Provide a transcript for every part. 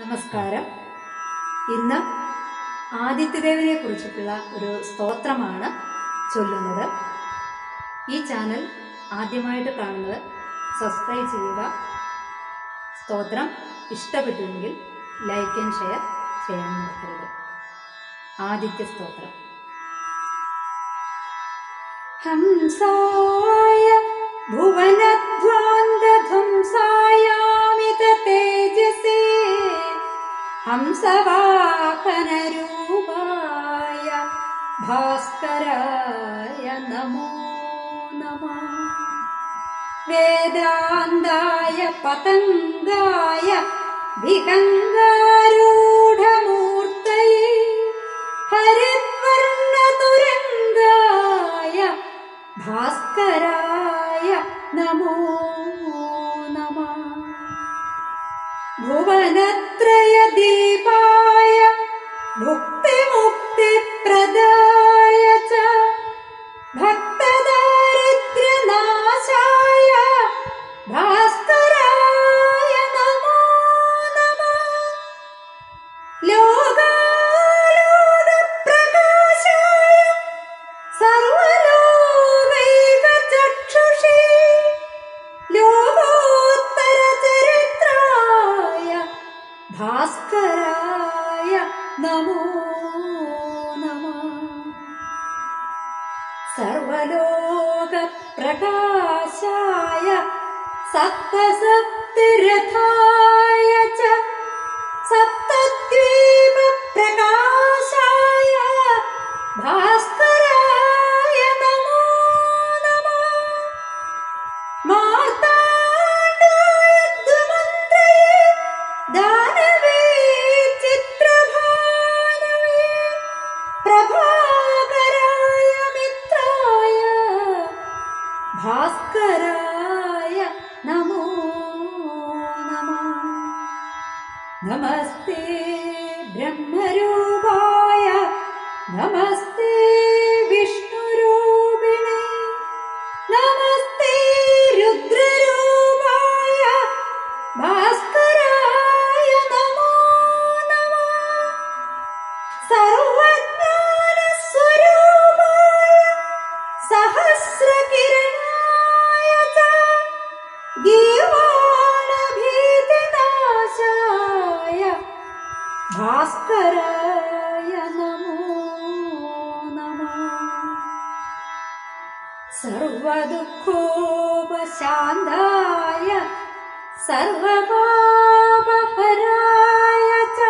നമസ്കാരം. ഇന്ന് ആദിത്യദേവനെ കുറിച്ചിട്ടുള്ള ഒരു സ്തോത്രമാണ് ചൊല്ലുന്നത്. ഈ ചാനൽ ആദ്യമായിട്ട് കാണുന്നത് സബ്സ്ക്രൈബ് ചെയ്യുക. സ്തോത്രം ഇഷ്ടപ്പെട്ടുവെങ്കിൽ ലൈക്ക് ആൻഡ് ഷെയർ ചെയ്യാൻ മറക്കരുത്. ആദിത്യ സ്തോത്രം. ഹംസായ ഭുവനധ്വാന്തധ്വംസായാമിത ഹംസവാഹനരൂപായ ഭാസ്കരായ നമോ നമ. വേദാന്തായ പതംഗായ വിഹംഗാരൂഢമൂർത്തയേ ഹരിവർണതുരംഗായ ഭാസ്കരായ നമഃ भुवनत्रयदीपाय। प्रकाशाय सप्तसप्तरथाय च सप्तद्वीपप्रकाशाय भास्कर शङ्कराय नमो नमः। नमस्ते ब्रह्मरूपाय नमस्ते विष्णुरूपिणे नमस्ते रुद्ररूपाय भास्कराय नमो नमः। सर्वज्ञानस्वरूपाय सहस्रकिरण भास्कराय नमो नमः। सर्वदुःखोपशान्दाय सर्वपापहराय च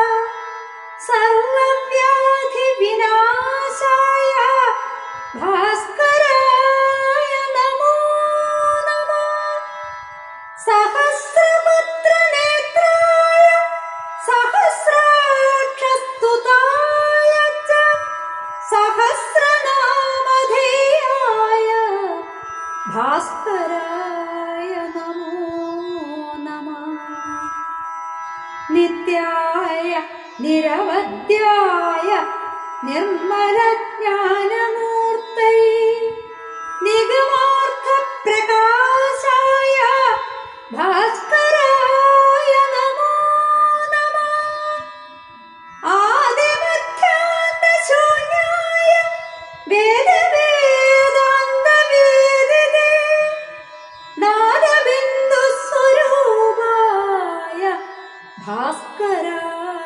सर्वव्याधिविनाशाय भास्कर നിരവധ്യായ നിർമ്മലജ്ഞാനമൂർത്തയേ നിഗമാർത്ഥപ്രകാശായ ഭാസ്കരായ നമോ നമഃ ആദിമധ്യാന്തശൂന്യായ വേദവേദാന്തവേദിതേ നാദബിന്ദുസ്വരൂപായ ഭാസ്കരായ നമോ നമഃ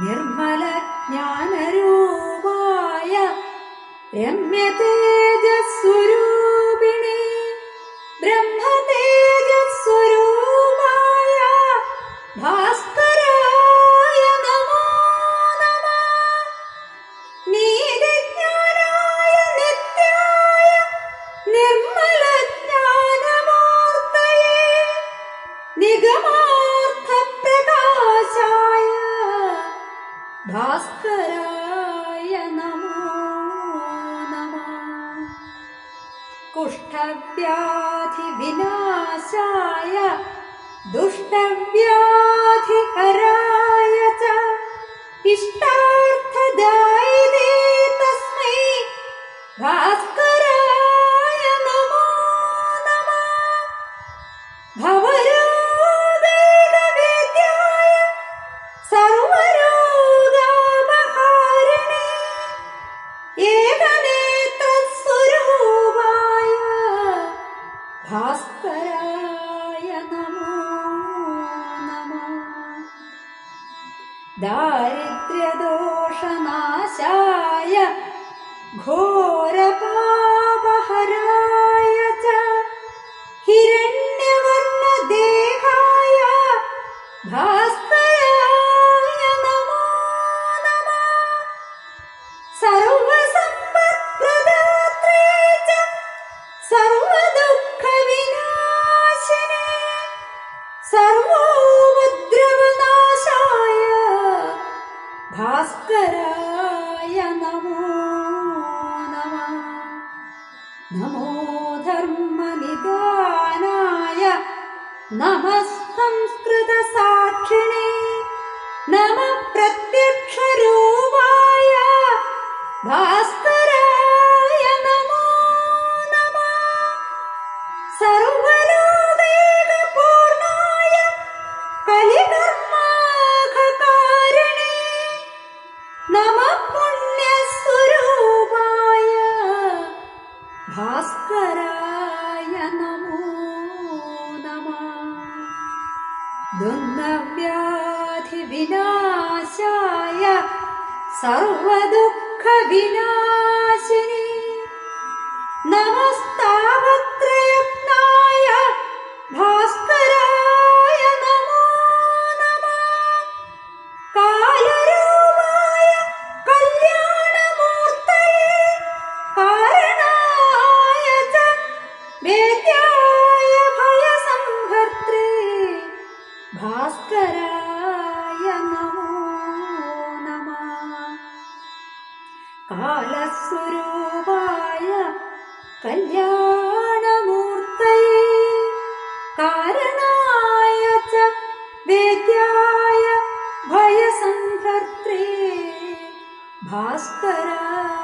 നിർമ്മല ജ്ഞാനരൂപായ രമ്യതേജസ്വരൂപിണി कुष्ठव्याधिविनाशाय दुष्टव्याधिपराय च। इष्टार्थदायिने तस्मै भास्कर घोरपापहराय च हिरण्यवर्णदेहाय भास्कराय नमो नमः। सर्वसम्पत्प्रदात्रे च सर्वदुःखविनाशिने सर्वोपद्रवनाशाय भास्कराय नमो नमः संस्कृतसाक्षिणे नमः प्रत्यक्षरूपाय भास्कराय नमो नमः। सर्वलोकैकपूर्णाय कलिकर्माघकारिणे नमः सर्वदुःखविनाशिनि। नमस्तावत्रयत्नाय भास्कराय नमो नमः। कालरूपाय कल्याणमूर्तये कारणाय च वेद्याय भयसंहर्त्रे भास्कराय कालस्वरूपाय कल्याणमूर्तये कारणाय च वेद्याय भयसंहर्त्रे भास्कराय